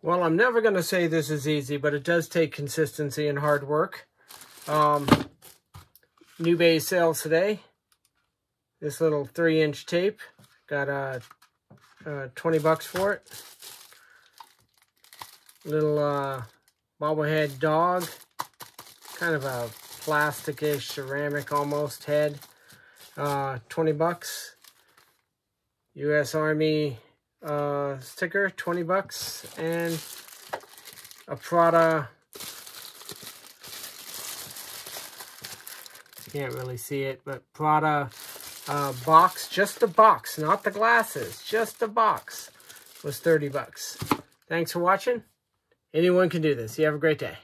Well, I'm never going to say this is easy, but it does take consistency and hard work. Um, Gnubay's sales today. This little three inch tape. Got uh, uh, 20 bucks for it. Little uh, bobblehead dog. Kind of a plasticish ceramic almost head. Uh, 20 bucks. U.S. Army uh, sticker, 20 bucks. And a Prada can't really see it, but Prada uh, box, just the box, not the glasses, just the box was 30 bucks. Thanks for watching. Anyone can do this. You have a great day.